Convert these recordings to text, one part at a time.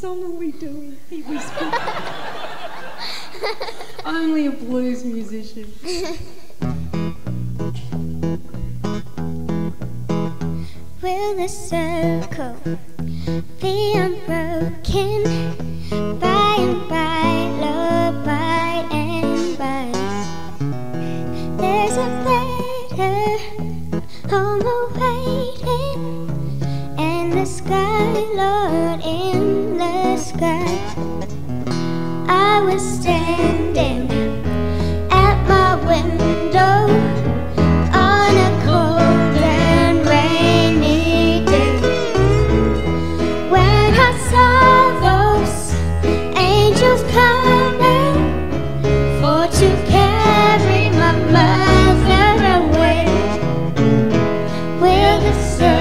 song are we doing? He whispered. Only a blues musician. Will the circle be unbroken by and by, Lord, by and by? There's a better home awaiting, and the sky, Lord, was standing at my window on a cold and rainy day when I saw those angels coming for to carry my mother away. Will the circle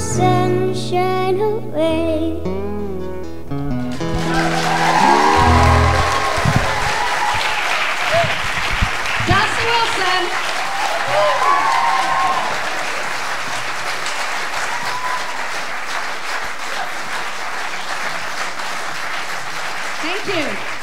sunshine away. Darcey Wilson. Thank you.